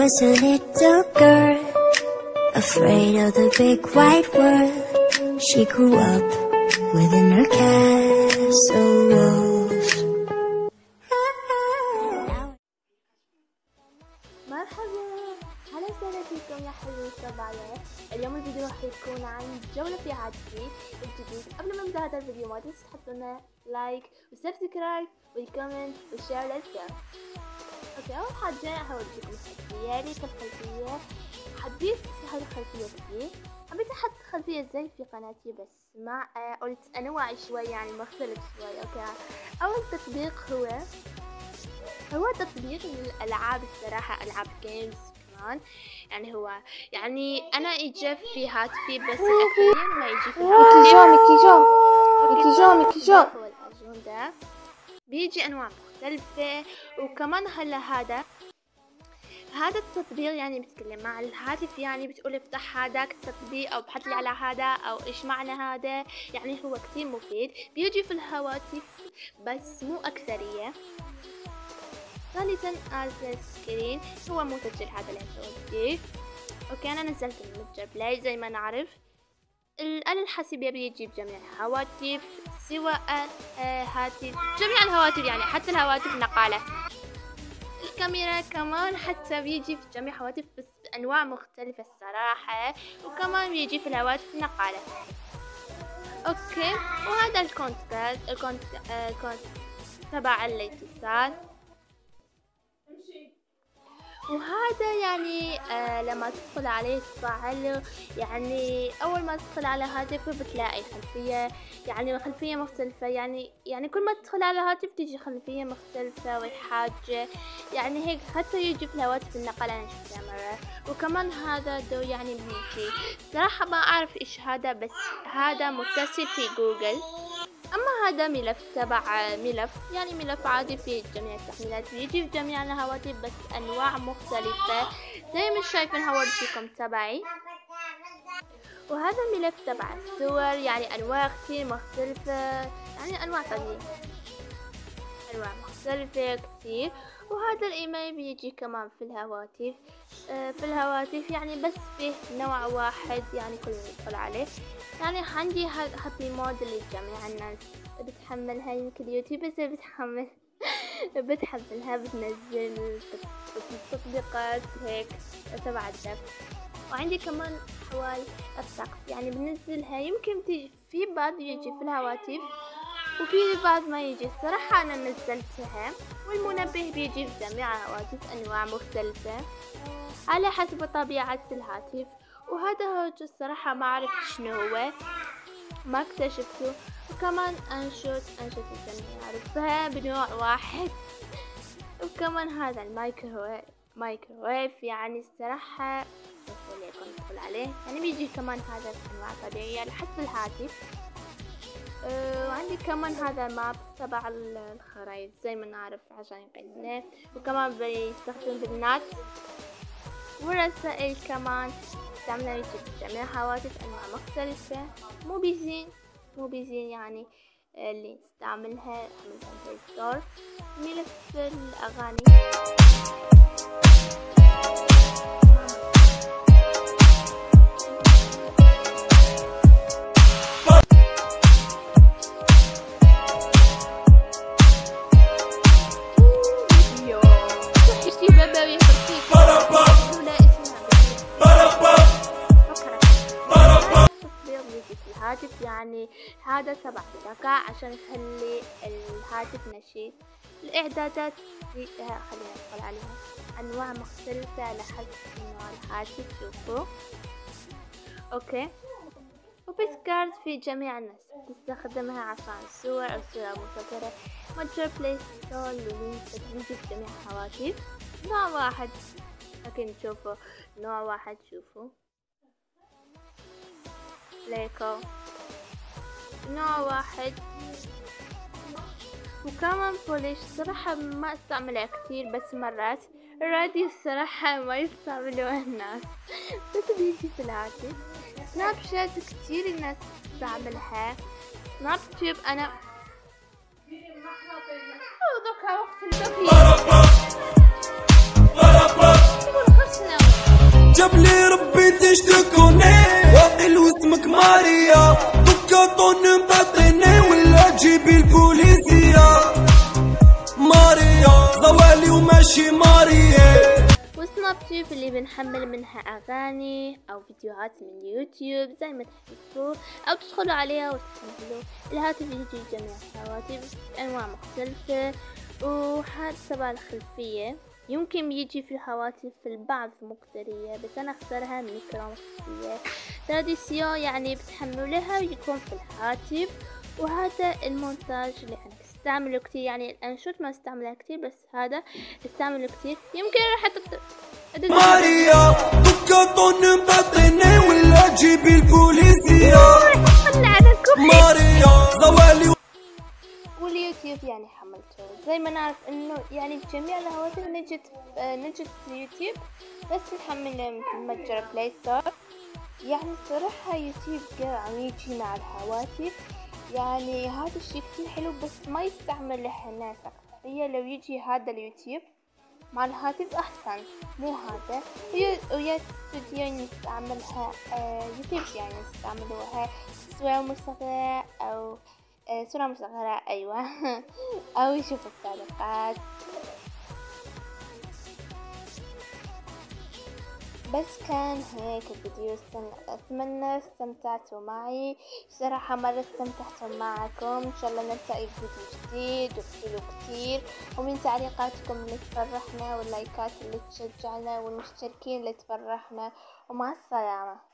was a little girl, afraid of the big white world. She grew up within her castle walls. مرحبا. أهلا وسهلا فيكم يا حلوين السبعية اليوم الفيديو راح يكون عن جولة في هاتفي الجديد قبل ما نبدأ هذا الفيديو ما تنسوا تحطوا لنا like و subscribe والكومنت والشير للفيديو أوكي أول حاجة هوريكم الخلفية هذه الخلفية حبيت هذه الخلفية كثير حبيت أحط خلفية زي في قناتي بس مع آه، قلت انوع شوي يعني مختلف شوي أوكي. أول تطبيق هو هو تطبيق للألعاب الصراحة ألعاب جيمز كمان. يعني هو يعني أنا إجا في هاتفي بس الأخير ما يجي في ميكي هاتفي جو ميكي جو ميكي جو ميكي جو هو الأجون ده بيجي أنواع مختلفة. وكمان هلا هذا هذا التطبيق يعني بتكلم مع الهاتف يعني بتقول افتح هذاك التطبيق أو بحط لي على هذا أو إيش معنى هذا يعني هو كتير مفيد. بيجي في الهواتف بس مو أكثرية. ثالثا هذا السكرين هو متسجل هذا الهاتف أوكي أنا نزلت المتجر بلاي زي ما نعرف. الآلة الحاسبية بيجي بجميع الهواتف سواء آه، هاتف جميع الهواتف يعني حتى الهواتف نقالة الكاميرا كمان حتى بيجي في جميع الهواتف بس بأنواع مختلفة الصراحة وكمان بيجي في الهواتف النقالة. okay وهذا ال contact ال cont آه، ال contact تبع الاتصال. وهذا يعني آه لما تدخل عليه تفعله يعني أول ما تدخل على هاتفه بتلاقي خلفية يعني خلفية مختلفة يعني يعني كل ما تدخل على هاتف تيجي خلفية مختلفة وحاجة يعني هيك حتى يجي في الهواتف النقل أنا شفتها مرة وكمان هذا دو يعني بيجي صراحة ما أعرف إيش هذا بس هذا متصل في جوجل. أما هذا ملف تبع ملف يعني ملف عادي في جميع التحميلات بيجي في جميع الهواتف بس أنواع مختلفة. زي ما شايفين هوريكم تبعي. وهذا الملف تبع الصور يعني أنواع كتير مختلفة. يعني أنواع ثانية أنواع مختلفة كتير. وهذا الإيميل بيجي كمان في الهواتف. آه، في الهواتف يعني بس فيه نوع واحد يعني كل يدخل عليه. يعني عندي HappyMod لجميع الناس. بتحملها يمكن YouTubers بتحمل بتحملها بتنزل تطبيقات هيك تبع الدف وعندي كمان حوالي الطقس يعني بنزلها. يمكن تيجي في بعض يجي في الهواتف وفي بعض ما يجي. الصراحة أنا نزلتها والمنبه بيجي في جميع الهواتف أنواع مختلفة على حسب طبيعة الهاتف. وهذا هو الصراحة ما عرفت شنو هو ما اكتشفته. وكمان أنشط أنشط الجميع يعرفها بنوع واحد. وكمان هذا المايكروويف مايكروويف يعني الصراحة ليكم ندخل عليه. يعني بيجي كمان هذا أنواع طبيعية على حسب الهاتف أه وعندي كمان هذا ماب تبع الخرايط زي ما نعرف عشان يقيدنا وكمان بيستخدم بالنات. ورسائل كمان. استعملنا يوتيوب جميع هواتف أنواع. مختلفة مو بيزين مو بيزين يعني اللي نستعملها بلاي ستور ملف الأغاني. هذا تبع الذكاء عشان يخلي الهاتف نشيط الإعدادات دي آه، خلينا ندخل عليها. أنواع مختلفة على حسب نوع الهاتف شوفوا. okay. و PicsArt في جميع الناس. تستخدمها عشان الصور أو صورة مصغرة متجر Play Store بيجي في جميع الهواتف. نوع واحد. لكن تشوفوا نوع واحد شوفوا. ليكو نوع واحد. وكمان بوليش صراحة ما أستعملها كتير بس مرات الراديو الصراحة ما يستعملوها الناس. بس بيجي في الهاتف سناب شات كتير الناس تستعملها. سناب تيوب أنا أوضك وقت جاب لي ربي تشتكوني واقل واسمك ماريا. مبطيني ولا البوليسية ماريا وماشي ماريا وسناب تيوب اللي بنحمل منها أغاني أو فيديوهات من يوتيوب زي ما تحبوا أو تدخلوا عليها وتحملوا الهاتف يجي جميع الهواتف بأنواع مختلفة وهذا تبع الخلفية يمكن يجي في هواتف البعض مقدرية بس أنا أختارها ميكرو خلفية تراديسيون يعني بتحملوها ويكون في الهاتف وهذا المونتاج اللي أنا استعمله كتير. يعني الأنشوت ما استعملها كتير بس هذا استعمله كتير. يمكن راح ماريا دوكا طوني مبطيني ولا تجيبي البوليسية. ماريا زوالي واليوتيوب يعني حملته؟ زي ما نعرف إنه يعني بجميع الهواتف نجد آه، نجد اليوتيوب بس نحمله مثل متجر Play Store. يعني صراحة يوتيوب عم يجي مع الهواتف. يعني هذا الشي كتير حلو بس ما يستعمله الناس هي لو يجي هذا اليوتيوب مع الهاتف أحسن. مو هذا. ويا استوديو نستعملها آه يوتيوب يعني نستعملوها صورة مصغرة أو صورة مصغرة أيوة. أو يشوف التعليقات. بس كان هيك الفيديو. أتمنى استمتعتوا معي. صراحة مرة استمتعت معكم. إن شاء الله نلتقي بفيديو جديد وحلو كتير. ومن تعليقاتكم اللي تفرحنا واللايكات اللي تشجعنا والمشتركين اللي تفرحنا. ومع السلامة.